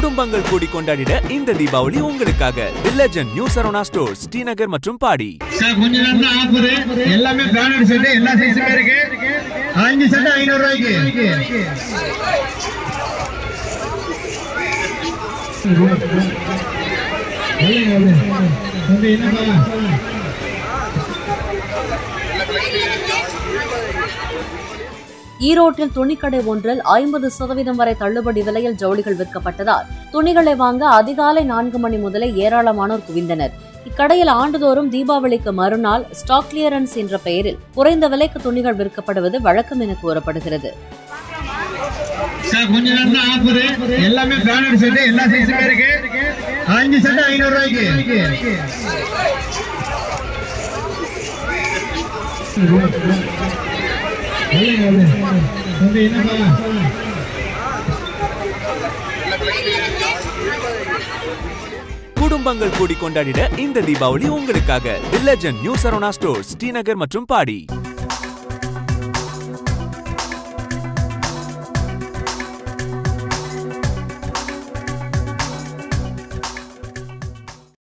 குடும்பங்கள் கூடி கொண்டாடிட இந்த தீபாவளி உங்களுக்காக. The legend new Saravana store Srinagar மற்றும் பாடி சார் கொஞ்ச நேரம் தான் ஆஃபர் எல்லாமே பிராண்டட் செட் எல்லா சைஸுமே இருக்கு. அஞ்சு செட் ஐநூறு ரூபாய்க்கு என்னப்பா ஈரோட்டில் துணிக்கடை ஒன்றில் ஐம்பது சதவீதம் வரை தள்ளுபடி விலையில் ஜவுளிகள் விற்கப்பட்டதால் துணிகளை வாங்க அதிகாலை நான்கு மணி முதலே ஏராளமானோர் குவிந்தனர். இக்கடையில் ஆண்டுதோறும் தீபாவளிக்கு மறுநாள் ஸ்டாக் கிளியரன்ஸ் என்ற பெயரில் குறைந்த விலைக்கு துணிகள் விற்கப்படுவது வழக்கம் என கூறப்படுகிறது. கொஞ்ச நேரம் தான் ஆஃபர் எல்லாமே எல்லா சைஸுமே இருக்கு. அஞ்சு ஐநூறு ரூபாய்க்கு. என்னப்பா குடும்பங்கள் கூடி கொண்டாடிட இந்த தீபாவளி உங்களுக்காக the legend new Saravana stores Srinagar மற்றும் பாடி.